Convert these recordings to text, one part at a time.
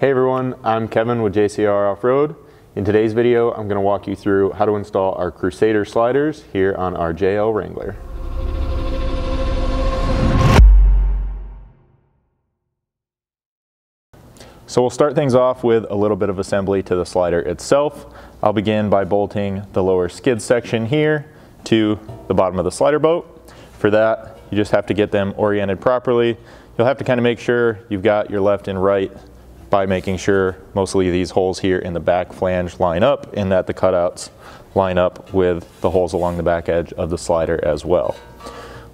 Hey everyone, I'm Kevin with JCR Off-Road. In today's video, I'm going to walk you through how to install our Crusader sliders here on our JL Wrangler. So we'll start things off with a little bit of assembly to the slider itself. I'll begin by bolting the lower skid section here to the bottom of the slider boat. For that, you just have to get them oriented properly. You'll have to kind of make sure you've got your left and right by making sure mostly these holes here in the back flange line up and that the cutouts line up with the holes along the back edge of the slider as well.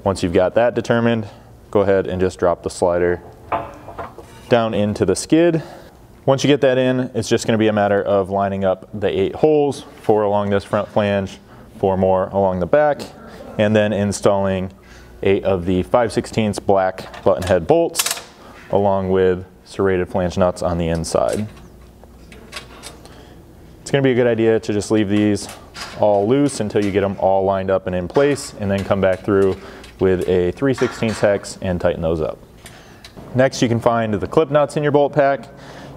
Once you've got that determined, go ahead and just drop the slider down into the skid. Once you get that in, it's just gonna be a matter of lining up the eight holes, four along this front flange, four more along the back, and then installing eight of the 5 16 black button head bolts along with serrated flange nuts on the inside. It's gonna be a good idea to just leave these all loose until you get them all lined up and in place and then come back through with a 3 16 hex and tighten those up. Next you can find the clip nuts in your bolt pack.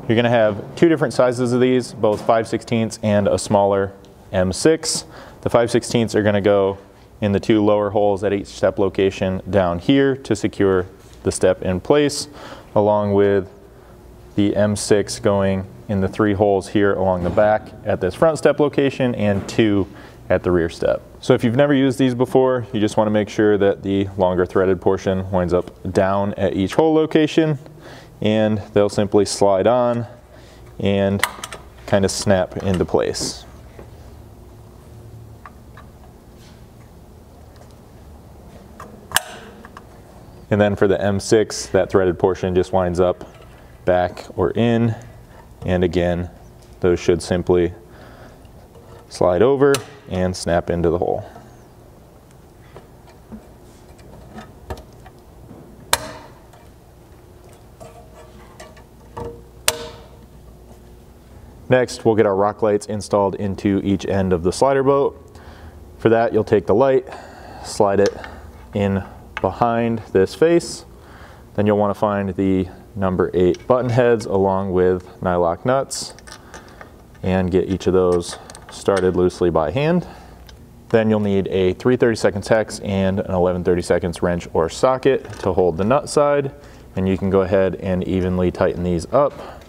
You're gonna have two different sizes of these, both 5 16 and a smaller M6. The 5 16 are gonna go in the two lower holes at each step location down here to secure the step in place, along with the M6 going in the three holes here along the back at this front step location and two at the rear step. So if you've never used these before, you just want to make sure that the longer threaded portion winds up down at each hole location and they'll simply slide on and kind of snap into place. And then for the M6, that threaded portion just winds up back or in. And again, those should simply slide over and snap into the hole. Next, we'll get our rock lights installed into each end of the slider boat. For that, you'll take the light, slide it in behind this face. Then you'll want to find the number eight button heads along with nylock nuts and get each of those started loosely by hand. Then you'll need a 3 32 hex and an 11 32 wrench or socket to hold the nut side. And you can go ahead and evenly tighten these up,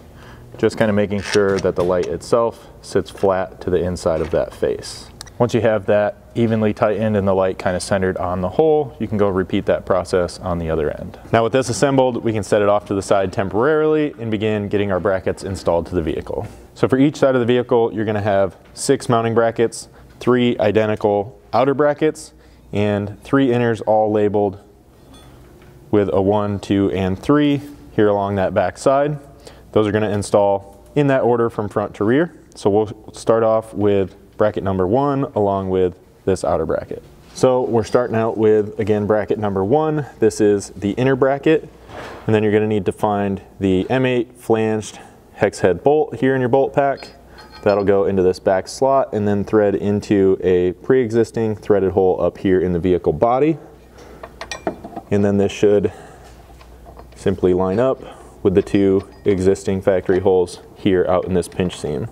just kind of making sure that the light itself sits flat to the inside of that face. Once you have that evenly tightened and the light kind of centered on the hole, you can go repeat that process on the other end. Now with this assembled, we can set it off to the side temporarily and begin getting our brackets installed to the vehicle. So for each side of the vehicle, you're gonna have six mounting brackets, three identical outer brackets, and three inners all labeled with a one, two, and three here along that back side. Those are gonna install in that order from front to rear. So we'll start off with bracket number one along with this outer bracket. So we're starting out with, again, bracket number one. This is the inner bracket. And then you're gonna need to find the M8 flanged hex head bolt here in your bolt pack. That'll go into this back slot and then thread into a pre-existing threaded hole up here in the vehicle body. And then this should simply line up with the two existing factory holes here out in this pinch seam.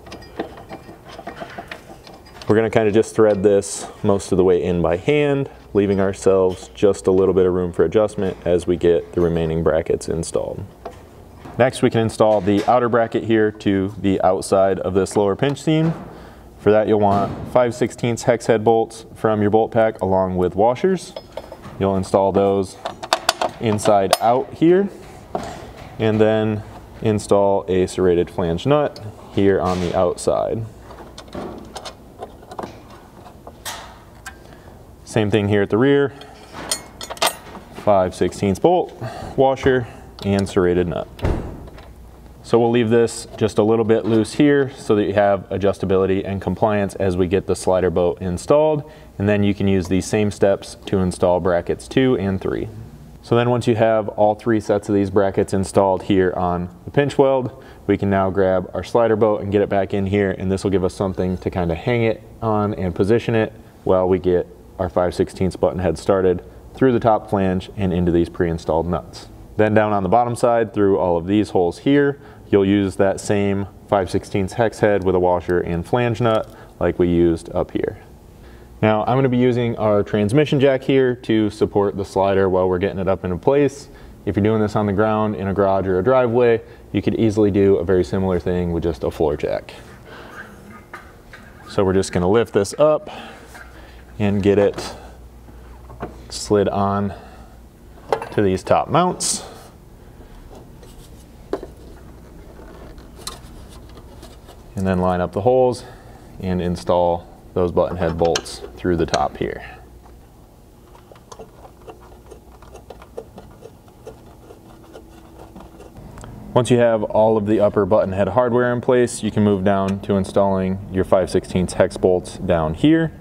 We're gonna kind of just thread this most of the way in by hand, leaving ourselves just a little bit of room for adjustment as we get the remaining brackets installed. Next, we can install the outer bracket here to the outside of this lower pinch seam. For that, you'll want 5 16 hex head bolts from your bolt pack along with washers. You'll install those inside out here and then install a serrated flange nut here on the outside. Same thing here at the rear. 5 16 bolt, washer, and serrated nut. So we'll leave this just a little bit loose here so that you have adjustability and compliance as we get the slider boat installed. And then you can use these same steps to install brackets two and three. So then once you have all three sets of these brackets installed here on the pinch weld, we can now grab our slider boat and get it back in here and this will give us something to kind of hang it on and position it while we get our 5 16 button head started through the top flange and into these pre-installed nuts. Then down on the bottom side through all of these holes here you'll use that same 5 16 hex head with a washer and flange nut like we used up here. Now I'm going to be using our transmission jack here to support the slider while we're getting it up into place. If you're doing this on the ground in a garage or a driveway, you could easily do a very similar thing with just a floor jack. So we're just going to lift this up and get it slid on to these top mounts. And then line up the holes and install those button head bolts through the top here. Once you have all of the upper button head hardware in place, you can move down to installing your 5 16 hex bolts down here.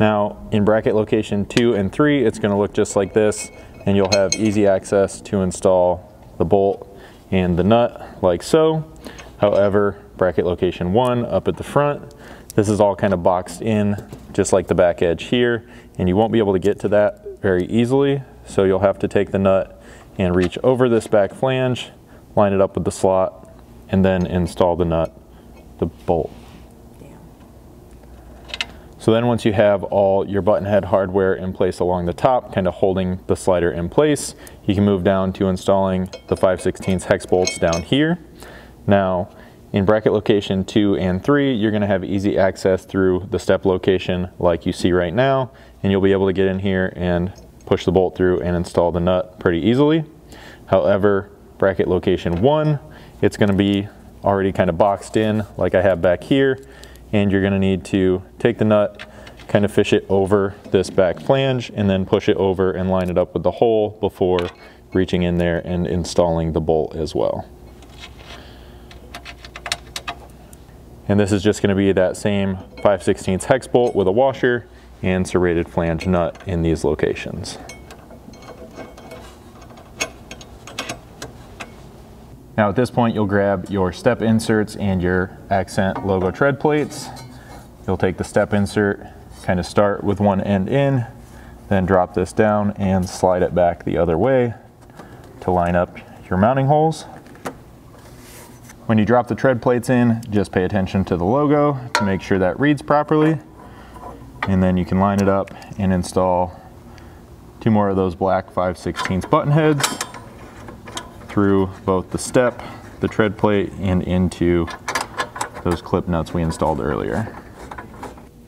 Now in bracket location two and three, it's gonna look just like this and you'll have easy access to install the bolt and the nut like so. However, bracket location one up at the front, this is all kind of boxed in just like the back edge here and you won't be able to get to that very easily. So you'll have to take the nut and reach over this back flange, line it up with the slot, and then install the nut, the bolt. So then once you have all your button head hardware in place along the top, kind of holding the slider in place, you can move down to installing the 5 16 hex bolts down here. Now, in bracket location two and three, you're gonna have easy access through the step location like you see right now, and you'll be able to get in here and push the bolt through and install the nut pretty easily. However, bracket location one, it's gonna be already kind of boxed in like I have back here, and you're gonna need to take the nut, kind of fish it over this back flange and then push it over and line it up with the hole before reaching in there and installing the bolt as well. And this is just gonna be that same 5 16 hex bolt with a washer and serrated flange nut in these locations. Now at this point, you'll grab your step inserts and your accent logo tread plates. You'll take the step insert, kind of start with one end in, then drop this down and slide it back the other way to line up your mounting holes. When you drop the tread plates in, just pay attention to the logo to make sure that reads properly. And then you can line it up and install two more of those black 5 16 button heads through both the step, the tread plate, and into those clip nuts we installed earlier.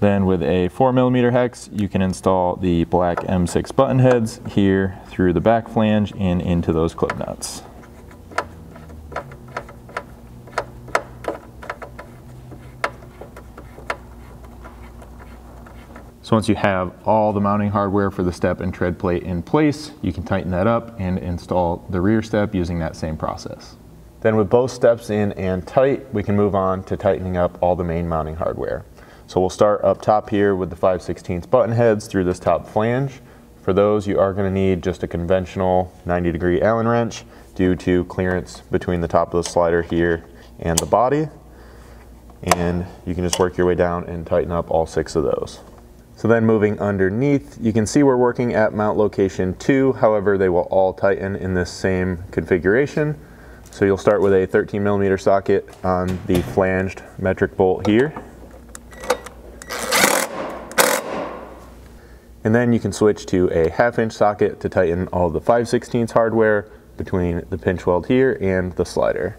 Then with a 4 millimeter hex, you can install the black M6 button heads here through the back flange and into those clip nuts. Once you have all the mounting hardware for the step and tread plate in place, you can tighten that up and install the rear step using that same process. Then with both steps in and tight, we can move on to tightening up all the main mounting hardware. So we'll start up top here with the 5 16 button heads through this top flange. For those, you are going to need just a conventional 90 degree Allen wrench due to clearance between the top of the slider here and the body. And you can just work your way down and tighten up all six of those. So then moving underneath, you can see we're working at mount location two. However, they will all tighten in this same configuration. So you'll start with a 13 millimeter socket on the flanged metric bolt here. And then you can switch to a half inch socket to tighten all the 5 16 hardware between the pinch weld here and the slider.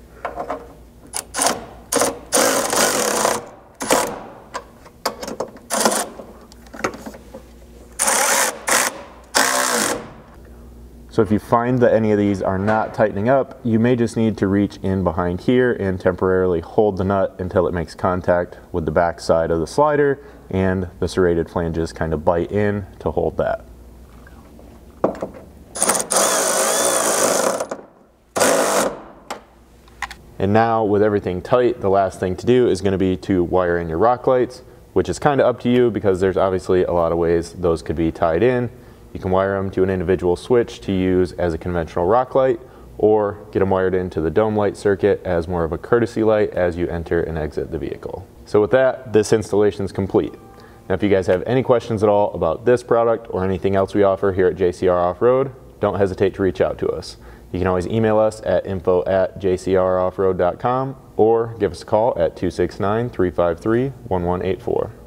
So if you find that any of these are not tightening up, you may just need to reach in behind here and temporarily hold the nut until it makes contact with the back side of the slider and the serrated flanges kind of bite in to hold that. And now with everything tight, the last thing to do is gonna be to wire in your rock lights, which is kind of up to you because there's obviously a lot of ways those could be tied in. You can wire them to an individual switch to use as a conventional rock light or get them wired into the dome light circuit as more of a courtesy light as you enter and exit the vehicle. So with that, this installation is complete. Now if you guys have any questions at all about this product or anything else we offer here at JCR Off-Road, don't hesitate to reach out to us. You can always email us at info at jcroffroad.com or give us a call at 269 353 1184.